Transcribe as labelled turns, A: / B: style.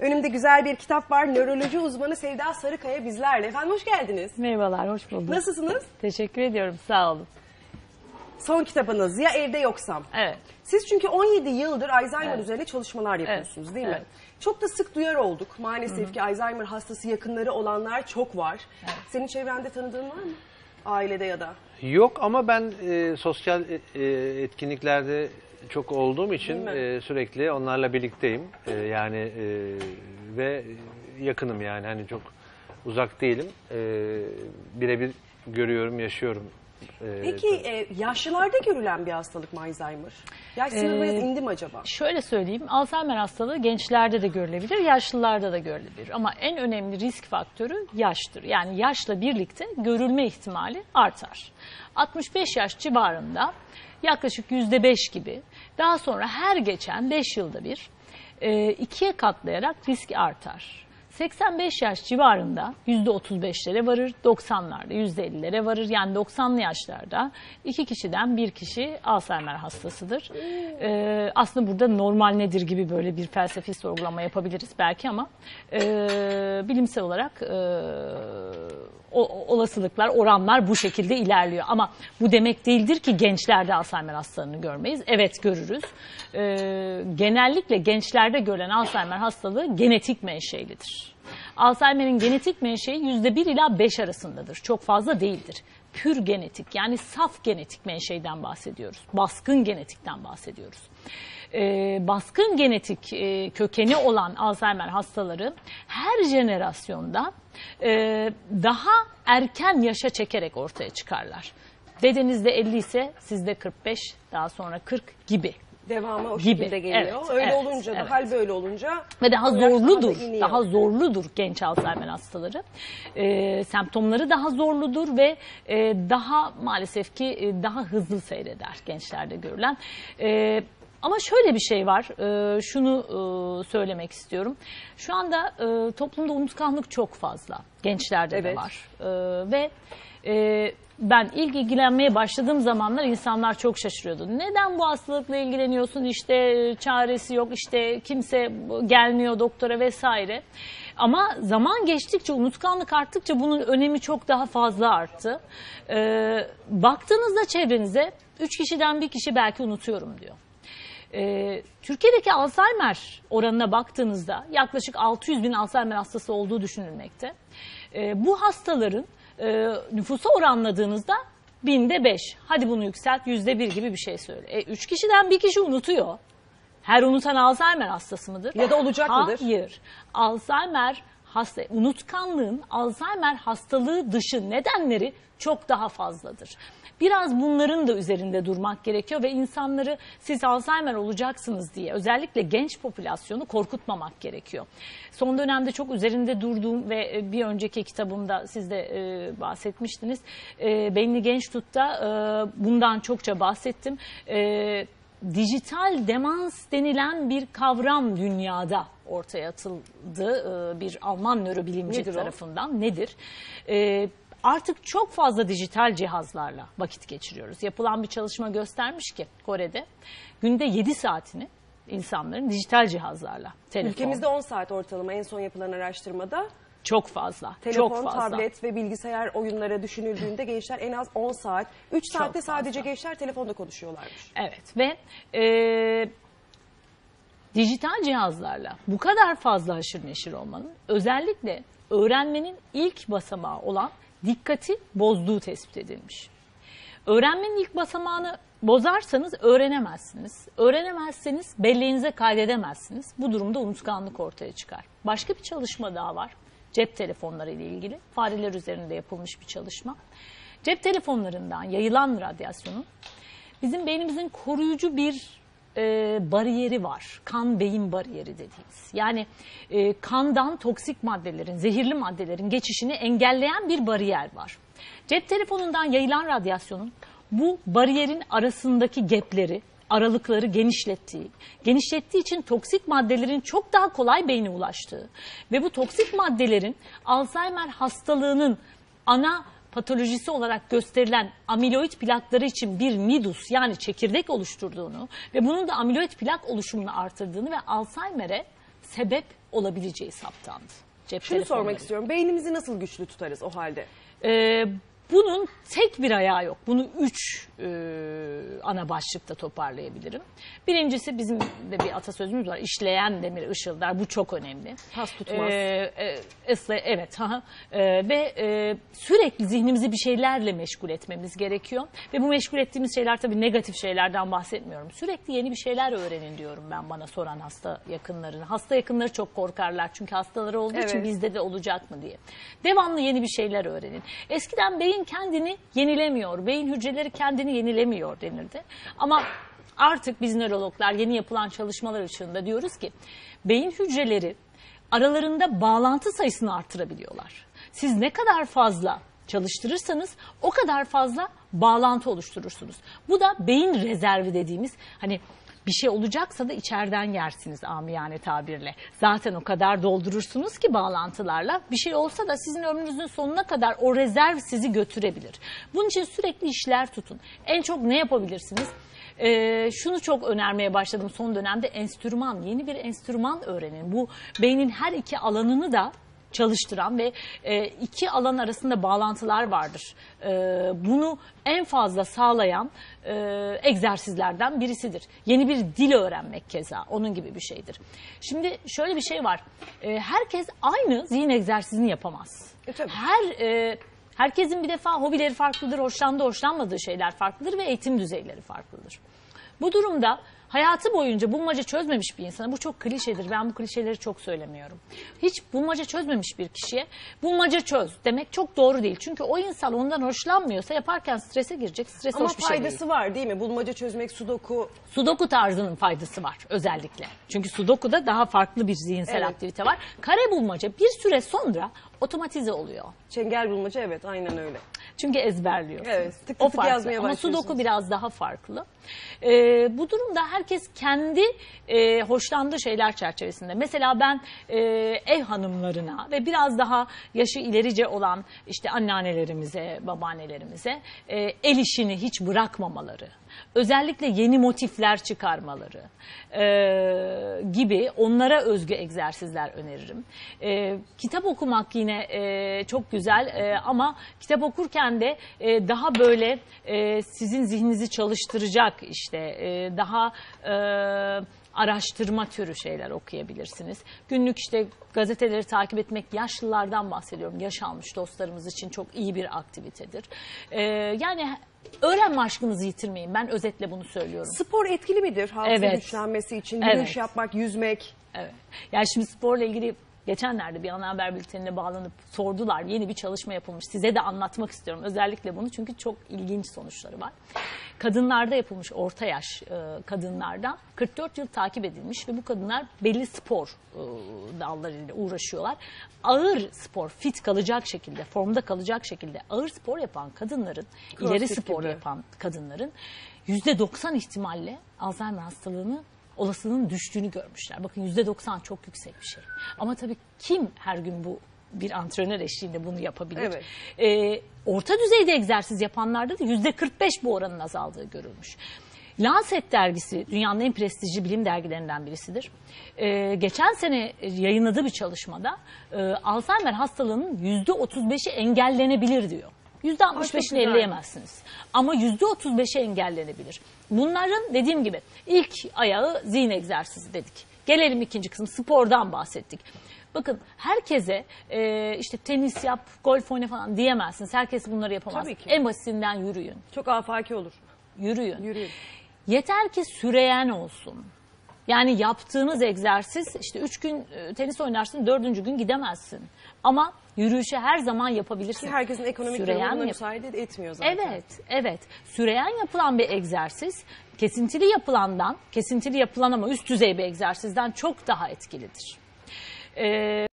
A: Önümde güzel bir kitap var. Nöroloji uzmanı Sevda Sarıkaya bizlerle. Efendim hoş geldiniz.
B: Merhabalar, hoş bulduk.
A: Nasılsınız?
B: Teşekkür ediyorum, sağ olun.
A: Son kitabınız Ya Evde Yoksam.
B: Evet,
A: Siz çünkü 17 yıldır Alzheimer
B: Evet.
A: üzerine çalışmalar yapıyorsunuz değil mi?
B: evet.
A: Çok da sık duyar olduk. Maalesef ki Alzheimer hastası yakınları olanlar çok var. Senin çevrende tanıdığın var mı? Ailede ya da.
C: Yok ama ben e, sosyal e, e, etkinliklerde çok olduğum için e, sürekli onlarla birlikteyim. E, yani e, ve yakınım yani hani çok uzak değilim. E, Birebir görüyorum, yaşıyorum. E,
A: Peki e, yaşlılarda görülen bir hastalık mı Alzheimer? Yaş sınırı biraz
B: Ee,
A: indi mi acaba?
B: şöyle söyleyeyim, Alzheimer hastalığı gençlerde de görülebilir, yaşlılarda da görülebilir. Ama en önemli risk faktörü yaştır. Yani yaşla birlikte görülme ihtimali artar. 65 yaş civarında yaklaşık %5 gibi, daha sonra her geçen 5 yılda bir e, ikiye katlayarak risk artar. 85 yaş civarında %35'lere varır, 90'larda %50'lere varır. Yani 90'lı yaşlarda iki kişiden bir kişi Alzheimer hastasıdır. Ee, aslında burada normal nedir gibi böyle bir felsefi sorgulama yapabiliriz belki ama e, bilimsel olarak e, o- olasılıklar, oranlar bu şekilde ilerliyor. Ama bu demek değildir ki gençlerde Alzheimer hastalığını görmeyiz. Evet görürüz. Ee, genellikle gençlerde görülen Alzheimer hastalığı genetik menşelidir. Alzheimer'in genetik menşei %1 ila 5 arasındadır. Çok fazla değildir. Pür genetik yani saf genetik menşeiden bahsediyoruz. Baskın genetikten bahsediyoruz. Ee, baskın genetik e, kökeni olan Alzheimer hastaları her jenerasyonda e, daha erken yaşa çekerek ortaya çıkarlar. Dedenizde 50 ise sizde 45, daha sonra 40 gibi.
A: Devamı o
B: gibi.
A: şekilde geliyor.
B: Evet,
A: Öyle
B: evet,
A: olunca da
B: evet.
A: hal böyle olunca
B: Ve daha zorludur.
A: da iniyor.
B: Daha zorludur genç Alzheimer hastaları. Ee, semptomları daha zorludur ve e, daha maalesef ki e, daha hızlı seyreder gençlerde görülen. E, ama şöyle bir şey var, e, şunu e, söylemek istiyorum. Şu anda e, toplumda unutkanlık çok fazla, gençlerde de
A: Evet.
B: var. E, ve e, ben ilk ilgilenmeye başladığım zamanlar insanlar çok şaşırıyordu. Neden bu hastalıkla ilgileniyorsun? İşte e, çaresi yok, işte kimse gelmiyor doktora vesaire. Ama zaman geçtikçe, unutkanlık arttıkça bunun önemi çok daha fazla arttı. Ee, baktığınızda çevrenize, üç kişiden bir kişi belki unutuyorum diyor. Ee, Türkiye'deki Alzheimer oranına baktığınızda yaklaşık 600 bin Alzheimer hastası olduğu düşünülmekte. Ee, bu hastaların e, nüfusa oranladığınızda binde 5. Hadi bunu yükselt yüzde bir gibi bir şey söyle. E, üç kişiden bir kişi unutuyor. Her unutan Alzheimer hastası mıdır?
A: Ya da olacak mıdır?
B: Hayır. Alzheimer hasta, unutkanlığın Alzheimer hastalığı dışı nedenleri çok daha fazladır. Biraz bunların da üzerinde durmak gerekiyor ve insanları siz Alzheimer olacaksınız diye özellikle genç popülasyonu korkutmamak gerekiyor. Son dönemde çok üzerinde durduğum ve e, bir önceki kitabımda siz de e, bahsetmiştiniz. E, Beyni Genç Tut'ta e, bundan çokça bahsettim. E, dijital demans denilen bir kavram dünyada ortaya atıldı e, bir Alman nörobilimci
A: Nedir o?
B: tarafından. Nedir? E, Artık çok fazla dijital cihazlarla vakit geçiriyoruz. Yapılan bir çalışma göstermiş ki Kore'de günde 7 saatini insanların dijital cihazlarla, telefon,
A: Ülkemizde 10 saat ortalama en son yapılan araştırmada
B: çok fazla,
A: telefon,
B: çok fazla.
A: tablet ve bilgisayar oyunları düşünüldüğünde gençler en az 10 saat. 3 saatte sadece gençler telefonda konuşuyorlarmış.
B: Evet ve e, dijital cihazlarla bu kadar fazla haşır neşir olmanın özellikle öğrenmenin ilk basamağı olan dikkati bozduğu tespit edilmiş. Öğrenmenin ilk basamağını bozarsanız öğrenemezsiniz. Öğrenemezseniz belleğinize kaydedemezsiniz. Bu durumda unutkanlık ortaya çıkar. Başka bir çalışma daha var. Cep telefonları ile ilgili. Fareler üzerinde yapılmış bir çalışma. Cep telefonlarından yayılan radyasyonun bizim beynimizin koruyucu bir e, bariyeri var. Kan beyin bariyeri dediğimiz. Yani e, kandan toksik maddelerin, zehirli maddelerin geçişini engelleyen bir bariyer var. Cep telefonundan yayılan radyasyonun bu bariyerin arasındaki gapleri, aralıkları genişlettiği, genişlettiği için toksik maddelerin çok daha kolay beyne ulaştığı ve bu toksik maddelerin Alzheimer hastalığının ana patolojisi olarak gösterilen amiloid plakları için bir nidus yani çekirdek oluşturduğunu ve bunun da amiloid plak oluşumunu artırdığını ve Alzheimer'e sebep olabileceği saptandı. Cep
A: Şunu sormak istiyorum. Beynimizi nasıl güçlü tutarız o halde?
B: Ee, bunun tek bir ayağı yok. Bunu üç e, ana başlıkta toparlayabilirim. Birincisi bizim de bir atasözümüz var. İşleyen demir ışıldar. Bu çok önemli.
A: Tas tutmaz.
B: Ee, e, ısla- evet. ha Ee, ve e, sürekli zihnimizi bir şeylerle meşgul etmemiz gerekiyor. Ve bu meşgul ettiğimiz şeyler tabii negatif şeylerden bahsetmiyorum. Sürekli yeni bir şeyler öğrenin diyorum ben bana soran hasta yakınlarına. Hasta yakınları çok korkarlar çünkü hastaları olduğu için
A: Evet.
B: bizde de olacak mı diye. Devamlı yeni bir şeyler öğrenin. Eskiden beyin kendini yenilemiyor, beyin hücreleri kendini yenilemiyor denirdi. Ama artık biz nörologlar yeni yapılan çalışmalar ışığında diyoruz ki beyin hücreleri aralarında bağlantı sayısını artırabiliyorlar. Siz ne kadar fazla çalıştırırsanız o kadar fazla bağlantı oluşturursunuz. Bu da beyin rezervi dediğimiz hani bir şey olacaksa da içeriden yersiniz amiyane tabirle. Zaten o kadar doldurursunuz ki bağlantılarla. Bir şey olsa da sizin ömrünüzün sonuna kadar o rezerv sizi götürebilir. Bunun için sürekli işler tutun. En çok ne yapabilirsiniz? Ee, şunu çok önermeye başladım son dönemde enstrüman, yeni bir enstrüman öğrenin. Bu beynin her iki alanını da çalıştıran ve e, iki alan arasında bağlantılar vardır. E, bunu en fazla sağlayan e, egzersizlerden birisidir. Yeni bir dil öğrenmek keza onun gibi bir şeydir. Şimdi şöyle bir şey var. E, herkes aynı zihin egzersizini yapamaz.
A: E, tabii.
B: Her e, herkesin bir defa hobileri farklıdır, hoşlandığı, hoşlanmadığı şeyler farklıdır ve eğitim düzeyleri farklıdır. Bu durumda hayatı boyunca bulmaca çözmemiş bir insana, bu çok klişedir, ben bu klişeleri çok söylemiyorum. Hiç bulmaca çözmemiş bir kişiye bulmaca çöz demek çok doğru değil. Çünkü o insan ondan hoşlanmıyorsa yaparken strese girecek, stres
A: Ama
B: hoş bir şey değil.
A: faydası var değil mi? Bulmaca çözmek, sudoku.
B: Sudoku tarzının faydası var özellikle. Çünkü Sudoku'da daha farklı bir zihinsel
A: Evet.
B: aktivite var. Kare bulmaca bir süre sonra otomatize oluyor.
A: Çengel bulmaca evet aynen öyle.
B: Çünkü ezberliyor.
A: Evet, tık tık
B: o
A: tık yazmaya
B: Ama. Sudoku biraz daha farklı. Ee, bu durumda herkes kendi e, hoşlandığı şeyler çerçevesinde. Mesela ben e, ev hanımlarına ve biraz daha yaşı ilerice olan işte anneannelerimize, babaannelerimize e, el işini hiç bırakmamaları, özellikle yeni motifler çıkarmaları e, gibi onlara özgü egzersizler öneririm. E, kitap okumak yine e, çok güzel e, ama kitap okurken de e, daha böyle e, sizin zihninizi çalıştıracak işte e, daha e, araştırma türü şeyler okuyabilirsiniz. Günlük işte gazeteleri takip etmek yaşlılardan bahsediyorum. Yaş almış dostlarımız için çok iyi bir aktivitedir. E, yani öğrenme aşkınızı yitirmeyin. Ben özetle bunu söylüyorum.
A: Spor etkili midir hafıza
B: Evet.
A: güçlenmesi için?
B: Evet.
A: Yürüyüş yapmak, yüzmek.
B: Evet. Yani şimdi sporla ilgili geçenlerde bir ana haber bültenine bağlanıp sordular. Yeni bir çalışma yapılmış. Size de anlatmak istiyorum. Özellikle bunu çünkü çok ilginç sonuçları var. Kadınlarda yapılmış orta yaş e, kadınlardan 44 yıl takip edilmiş ve bu kadınlar belli spor e, dallarıyla uğraşıyorlar. Ağır spor, fit kalacak şekilde, formda kalacak şekilde ağır spor yapan kadınların, ileri
A: Crossfit
B: spor
A: gibi.
B: yapan kadınların %90 ihtimalle Alzheimer hastalığını olasılığının düştüğünü görmüşler. Bakın %90 çok yüksek bir şey. Ama tabii kim her gün bu bir antrenör eşliğinde bunu yapabilir?
A: Evet.
B: Ee, orta düzeyde egzersiz yapanlarda da %45 bu oranın azaldığı görülmüş. Lancet dergisi dünyanın en prestijli bilim dergilerinden birisidir. Ee, geçen sene yayınladığı bir çalışmada e, Alzheimer hastalığının %35'i engellenebilir diyor.
A: Ay,
B: %65'ini
A: çok güzel.
B: elleyemezsiniz. Ama %35'i engellenebilir. Bunların dediğim gibi ilk ayağı zihin egzersizi dedik. Gelelim ikinci kısım spordan bahsettik. Bakın herkese e, işte tenis yap, golf oyna falan diyemezsiniz. Herkes bunları yapamaz.
A: Tabii ki.
B: En basitinden yürüyün.
A: Çok afaki olur.
B: Yürüyün.
A: Yürüyün.
B: Yeter ki süreyen olsun. Yani yaptığınız egzersiz işte üç gün e, tenis oynarsın dördüncü gün gidemezsin. Ama yürüyüşü her zaman yapabilirsin.
A: Ki herkesin ekonomik
B: Süreyen
A: durumu buna
B: yap-
A: müsaade etmiyor zaten.
B: Evet, evet. Süreyen yapılan bir egzersiz kesintili yapılandan, kesintili yapılan ama üst düzey bir egzersizden çok daha etkilidir. Ee,